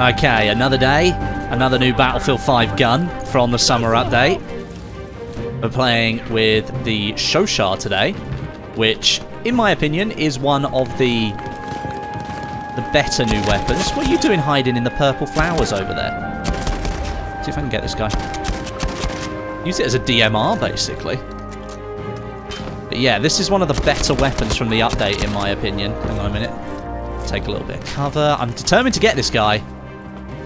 Okay, another day, another new Battlefield 5 gun from the summer update. We're playing with the Chauchat today, which, in my opinion, is one of the the better new weapons. What are you doing hiding in the purple flowers over there? See if I can get this guy. Use it as a DMR, basically. But yeah, this is one of the better weapons from the update, in my opinion. Hang on a minute. Take a little bit of cover. I'm determined to get this guy.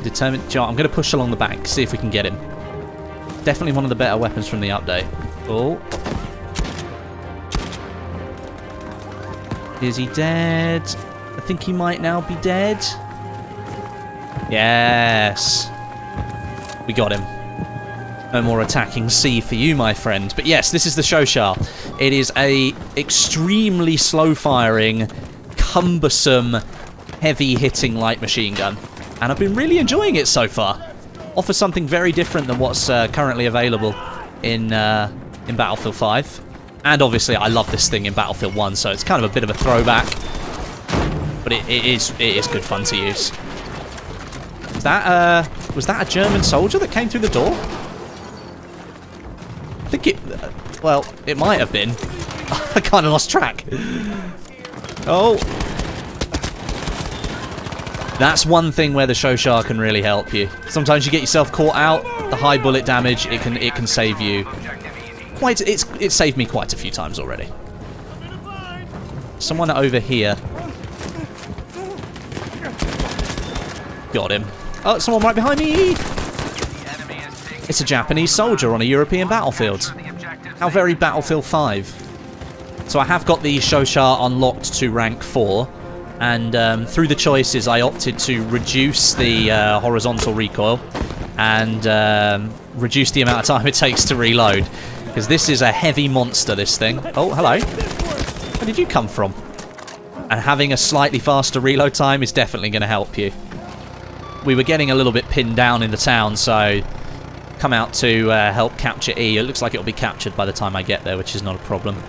Determined. You I'm going to push along the back, see if we can get him. Definitely one of the better weapons from the update. Oh. Is he dead? I think he might now be dead. Yes. We got him. No more attacking C for you, my friend. But yes, this is the Chauchat. It is a extremely slow-firing, cumbersome, heavy-hitting light machine gun. And I've been really enjoying it so far. Offers something very different than what's uh, currently available in, uh, in Battlefield 5. And obviously, I love this thing in Battlefield 1, so it's kind of a bit of a throwback. But it, it is it is good fun to use. Was that uh was that a German soldier that came through the door? I think it. Well, it might have been. I kind of lost track. Oh. That's one thing where the Chauchat can really help you. Sometimes you get yourself caught out, the high bullet damage, it can it can save you. Quite it's it saved me quite a few times already. Someone over here Got him. Oh, someone right behind me! It's a Japanese soldier on a European battlefield. How very Battlefield 5. So I have got the Chauchat unlocked to rank 4, and um, through the choices I opted to reduce the uh, horizontal recoil and um, reduce the amount of time it takes to reload. Because this is a heavy monster, this thing. Oh, hello. Where did you come from? And having a slightly faster reload time is definitely going to help you we were getting a little bit pinned down in the town, so come out to uh, help capture E. It looks like it'll be captured by the time I get there, which is not a problem.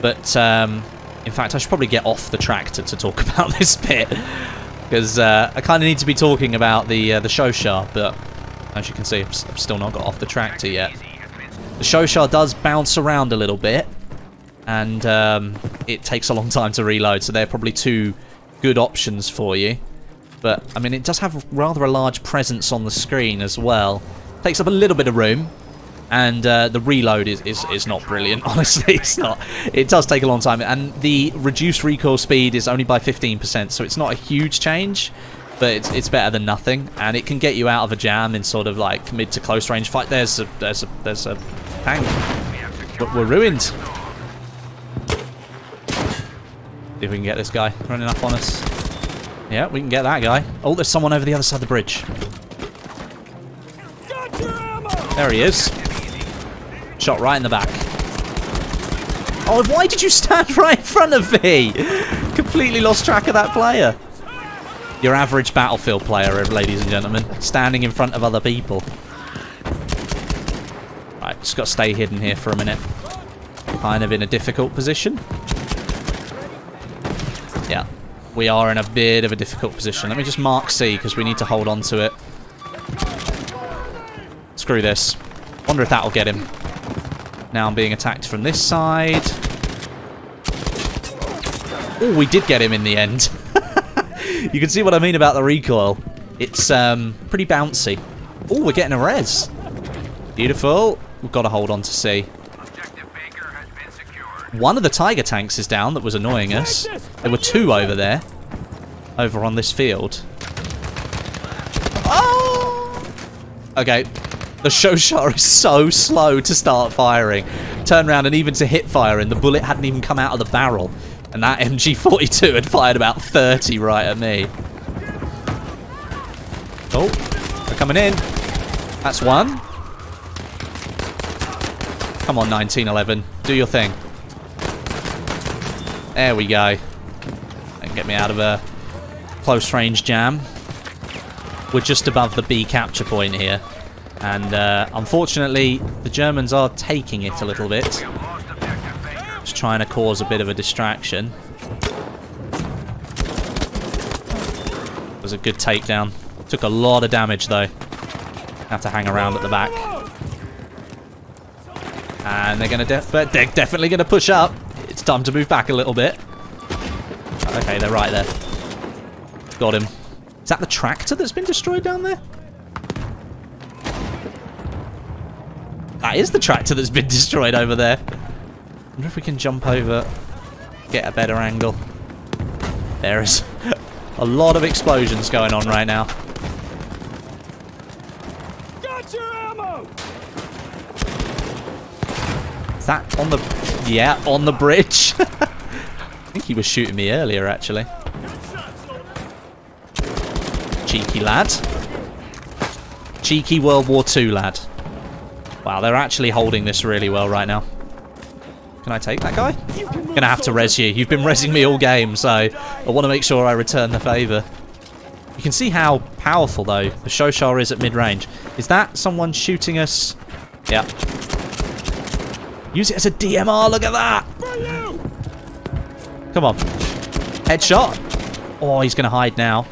But, um, in fact, I should probably get off the tractor to talk about this bit. Because uh, I kind of need to be talking about the uh, the Chauchat, but as you can see, I've, I've still not got off the tractor yet. The Chauchat does bounce around a little bit, and um, it takes a long time to reload, so they're probably two good options for you. But, I mean, it does have rather a large presence on the screen as well. Takes up a little bit of room. And uh, the reload is, is, is not brilliant, honestly. It's not. It does take a long time. And the reduced recoil speed is only by 15%, so it's not a huge change. But it's, it's better than nothing. And it can get you out of a jam in sort of like mid to close range fight. There's a, there's a, there's a tank. But we're ruined. See if we can get this guy running up on us. Yeah, we can get that guy. Oh, there's someone over the other side of the bridge. There he is. Shot right in the back. Oh, why did you stand right in front of me? Completely lost track of that player. Your average Battlefield player, ladies and gentlemen. Standing in front of other people. Right, just got to stay hidden here for a minute. Kind of in a difficult position. Yeah, we are in a bit of a difficult position. Let me just mark C, because we need to hold on to it. Screw this. Wonder if that'll get him. Now I'm being attacked from this side. Oh, we did get him in the end. you can see what I mean about the recoil. It's um, pretty bouncy. Oh, we're getting a res. Beautiful. We've got to hold on to C. One of the Tiger tanks is down that was annoying us. There were two over there. Over on this field. Oh! Okay. The Chauchat is so slow to start firing. Turn around and even to hit firing, the bullet hadn't even come out of the barrel. And that MG42 had fired about 30 right at me. Oh, they're coming in. That's one. Come on, 1911. Do your thing. There we go. And get me out of a close range jam. We're just above the B capture point here. And uh, unfortunately, the Germans are taking it a little bit. Just trying to cause a bit of a distraction. It was a good takedown. Took a lot of damage, though. Have to hang around at the back. And they're going to... Def they're definitely going to push up. It's time to move back a little bit. Okay, they're right there. Got him. Is that the tractor that's been destroyed down there? That is the tractor that's been destroyed over there. I wonder if we can jump over, get a better angle. There is a lot of explosions going on right now. Got your ammo! Is that on the... Yeah, on the bridge. I think he was shooting me earlier, actually. Cheeky lad. Cheeky World War II lad. Wow, they're actually holding this really well right now. Can I take that guy? I'm Gonna have to res you. You've been resing me all game, so I want to make sure I return the favour. You can see how powerful, though, the Chauchat is at mid-range. Is that someone shooting us? Yeah. Use it as a DMR, look at that! Come on. Headshot. Oh, he's going to hide now.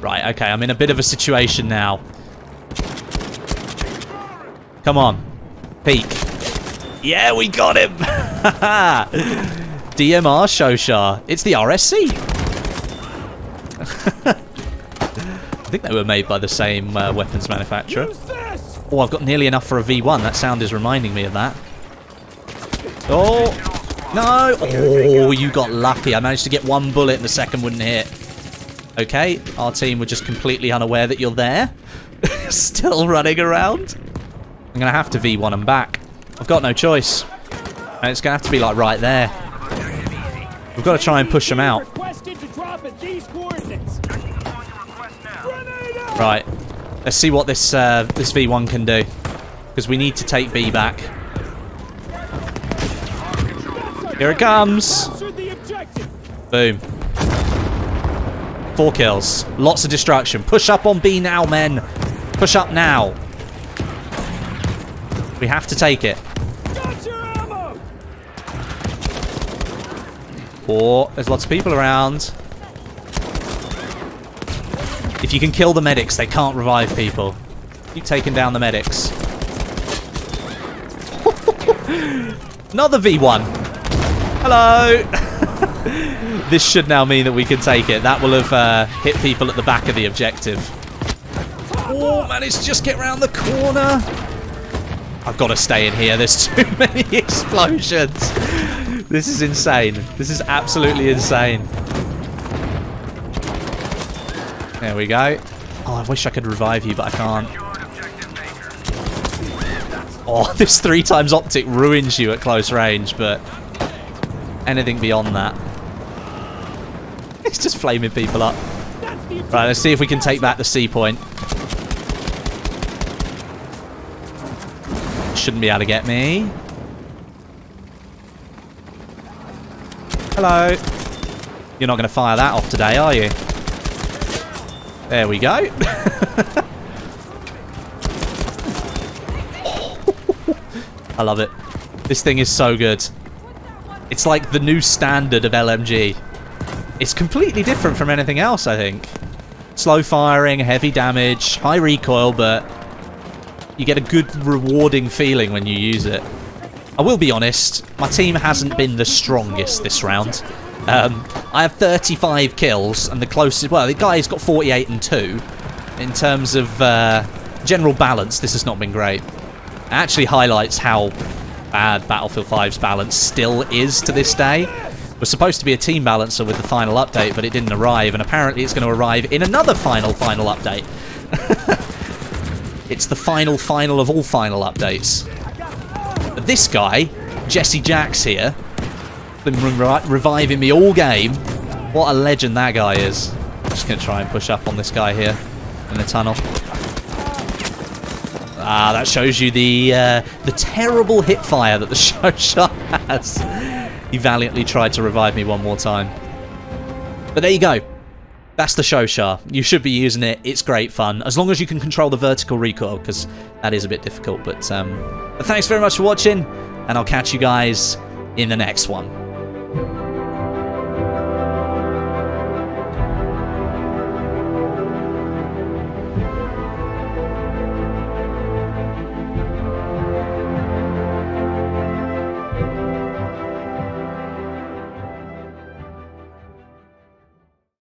Right, okay, I'm in a bit of a situation now. Come on. Peek. Yeah, we got him! DMR Chauchat. It's the RSC. I think they were made by the same uh, weapons manufacturer. Oh, I've got nearly enough for a V1. That sound is reminding me of that. Oh, no. Oh, you got lucky. I managed to get one bullet and the second wouldn't hit. Okay, our team were just completely unaware that you're there. Still running around. I'm going to have to V1 them back. I've got no choice. And it's going to have to be like right there. We've got to try and push them out. Right. Let's see what this uh, this V1 can do. Because we need to take B back. Here it comes. Boom. Four kills. Lots of destruction. Push up on B now, men. Push up now. We have to take it. Or there's lots of people around. If you can kill the medics, they can't revive people. Keep taking down the medics. Another V1. Hello. this should now mean that we can take it. That will have uh, hit people at the back of the objective. Oh, managed to just get around the corner. I've got to stay in here. There's too many explosions. This is insane. This is absolutely insane. There we go. Oh, I wish I could revive you, but I can't. Oh, this three times optic ruins you at close range, but anything beyond that. It's just flaming people up. Right, let's see if we can take back the C point. Shouldn't be able to get me. Hello. You're not going to fire that off today, are you? There we go. I love it. This thing is so good. It's like the new standard of LMG. It's completely different from anything else, I think. Slow firing, heavy damage, high recoil, but you get a good rewarding feeling when you use it. I will be honest, my team hasn't been the strongest this round. Um, I have 35 kills, and the closest... Well, the guy's got 48 and 2. In terms of uh, general balance, this has not been great. It actually highlights how bad Battlefield 5's balance still is to this day. It was supposed to be a team balancer with the final update, but it didn't arrive, and apparently it's going to arrive in another final, final update. it's the final, final of all final updates. But this guy, Jesse Jacks here, been re reviving me all game. What a legend that guy is. I'm just going to try and push up on this guy here in the tunnel. Ah, that shows you the uh, the terrible hip fire that the Chauchat has. He valiantly tried to revive me one more time. But there you go. That's the show Chauchat. You should be using it. It's great fun. As long as you can control the vertical recoil, because that is a bit difficult. But, um, but thanks very much for watching, and I'll catch you guys in the next one.